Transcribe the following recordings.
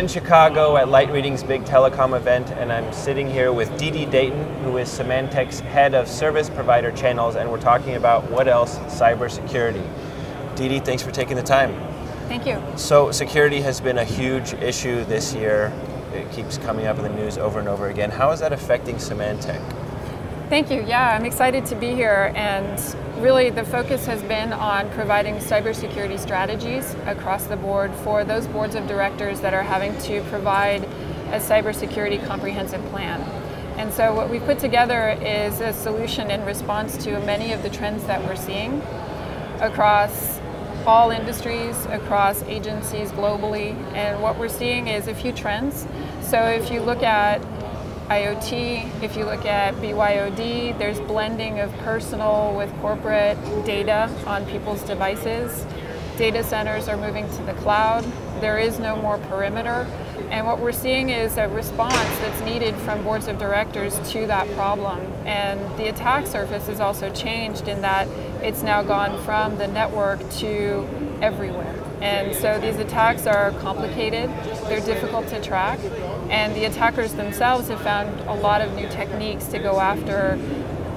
in Chicago at Light Reading's big telecom event, and I'm sitting here with Didi Dayton, who is Symantec's head of service provider channels, and we're talking about what else cybersecurity. Didi, thanks for taking the time. Thank you. So, security has been a huge issue this year. It keeps coming up in the news over and over again. How is that affecting Symantec? Thank you. Yeah, I'm excited to be here. And really, the focus has been on providing cybersecurity strategies across the board for those boards of directors that are having to provide a cybersecurity comprehensive plan. And so, what we put together is a solution in response to many of the trends that we're seeing across all industries, across agencies globally. And what we're seeing is a few trends. So, if you look at IoT, if you look at BYOD, there's blending of personal with corporate data on people's devices. Data centers are moving to the cloud. There is no more perimeter. And what we're seeing is a response that's needed from boards of directors to that problem. And the attack surface has also changed in that it's now gone from the network to everywhere. And so these attacks are complicated, they're difficult to track, and the attackers themselves have found a lot of new techniques to go after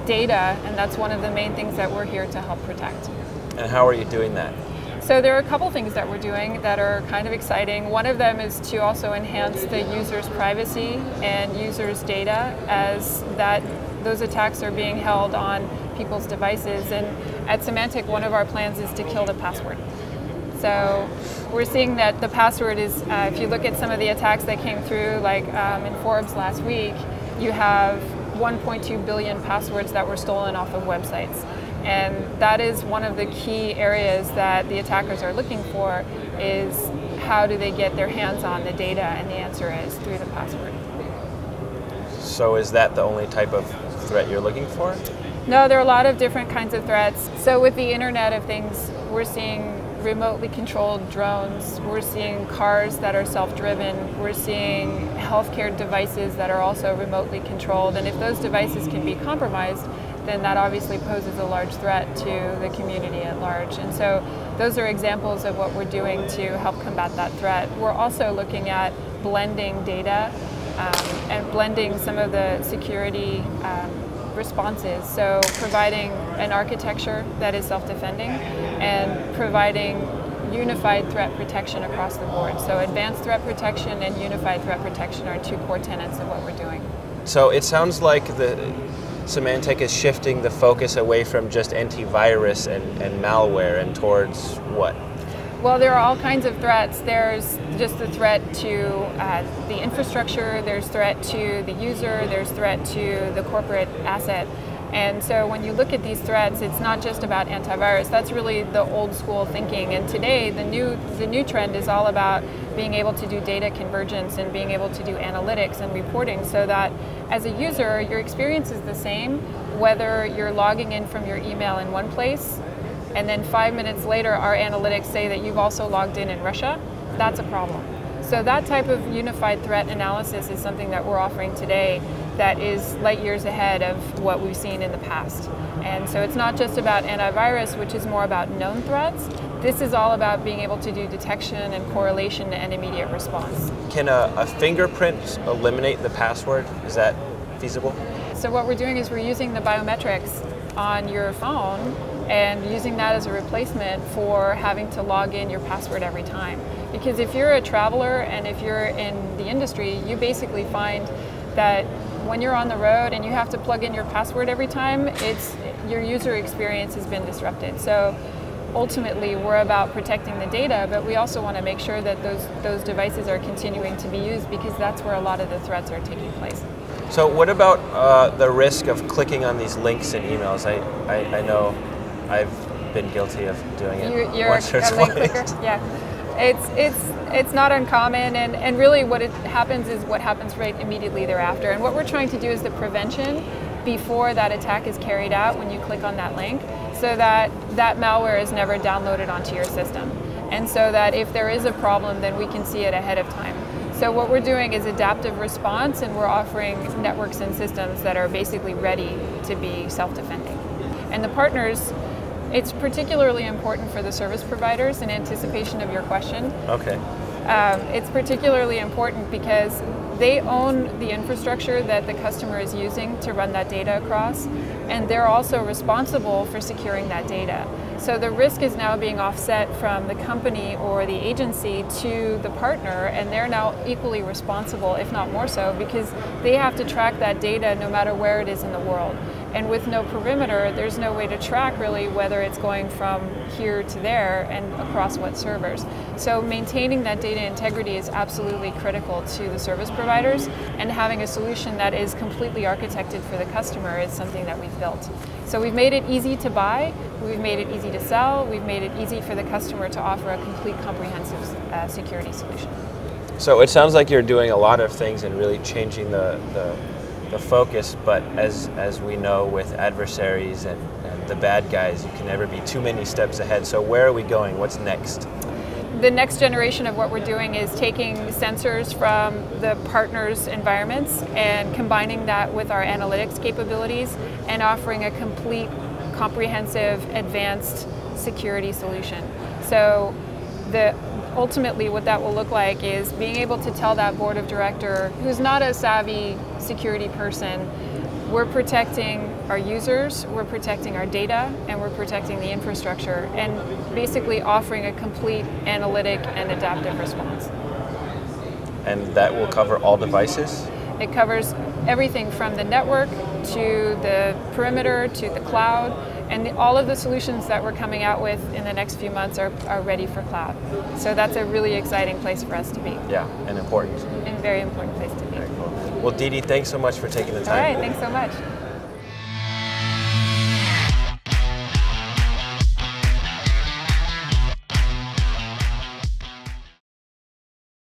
data, and that's one of the main things that we're here to help protect. And how are you doing that? So there are a couple things that we're doing that are kind of exciting. One of them is to also enhance the user's privacy and users' data as that those attacks are being held on people's devices. And at Symantec, one of our plans is to kill the password. So we're seeing that the password is, uh, if you look at some of the attacks that came through, like um, in Forbes last week, you have 1.2 billion passwords that were stolen off of websites. And that is one of the key areas that the attackers are looking for is how do they get their hands on the data? And the answer is through the password. So is that the only type of threat you're looking for? No, there are a lot of different kinds of threats. So with the Internet of Things, we're seeing remotely controlled drones. We're seeing cars that are self-driven. We're seeing healthcare devices that are also remotely controlled. And if those devices can be compromised, then that obviously poses a large threat to the community at large. And so those are examples of what we're doing to help combat that threat. We're also looking at blending data um, and blending some of the security um, responses. So providing an architecture that is self-defending and providing unified threat protection across the board. So advanced threat protection and unified threat protection are two core tenets of what we're doing. So it sounds like the Symantec is shifting the focus away from just antivirus and, and malware and towards what? Well, there are all kinds of threats. There's just the threat to uh, the infrastructure, there's threat to the user, there's threat to the corporate asset. And so when you look at these threats, it's not just about antivirus. That's really the old school thinking. And today, the new the new trend is all about being able to do data convergence and being able to do analytics and reporting so that as a user, your experience is the same whether you're logging in from your email in one place and then five minutes later our analytics say that you've also logged in in Russia, that's a problem. So that type of unified threat analysis is something that we're offering today that is light years ahead of what we've seen in the past. And so it's not just about antivirus, which is more about known threats. This is all about being able to do detection and correlation and immediate response. Can a, a fingerprint eliminate the password? Is that feasible? So what we're doing is we're using the biometrics on your phone and using that as a replacement for having to log in your password every time. Because if you're a traveler and if you're in the industry, you basically find that when you're on the road and you have to plug in your password every time, it's your user experience has been disrupted. So ultimately we're about protecting the data, but we also want to make sure that those those devices are continuing to be used because that's where a lot of the threats are taking place. So what about uh, the risk of clicking on these links in emails? I, I, I know I've been guilty of doing it you, you're once or a twice. link clicker? Yeah. It's, it's, it's not uncommon, and, and really what it happens is what happens right immediately thereafter. And what we're trying to do is the prevention before that attack is carried out when you click on that link, so that that malware is never downloaded onto your system. And so that if there is a problem, then we can see it ahead of time. So what we're doing is adaptive response, and we're offering networks and systems that are basically ready to be self-defending. And the partners it's particularly important for the service providers in anticipation of your question. Okay. Um, it's particularly important because they own the infrastructure that the customer is using to run that data across, and they're also responsible for securing that data. So the risk is now being offset from the company or the agency to the partner, and they're now equally responsible, if not more so, because they have to track that data no matter where it is in the world. And with no perimeter, there's no way to track really whether it's going from here to there and across what servers. So maintaining that data integrity is absolutely critical to the service providers, and having a solution that is completely architected for the customer is something that we've built. So we've made it easy to buy, we've made it easy to sell, we've made it easy for the customer to offer a complete comprehensive uh, security solution. So it sounds like you're doing a lot of things and really changing the, the the focus, but as, as we know with adversaries and, and the bad guys, you can never be too many steps ahead. So where are we going? What's next? the next generation of what we're doing is taking sensors from the partners' environments and combining that with our analytics capabilities and offering a complete, comprehensive, advanced security solution. So the ultimately what that will look like is being able to tell that board of director who's not a savvy security person we're protecting our users, we're protecting our data, and we're protecting the infrastructure, and basically offering a complete analytic and adaptive response. And that will cover all devices? It covers everything from the network to the perimeter to the cloud and the, all of the solutions that we're coming out with in the next few months are, are ready for cloud. So that's a really exciting place for us to be. Yeah, and important. And very important place to be. Very cool. Well, Didi, thanks so much for taking the time. All right, thanks so much.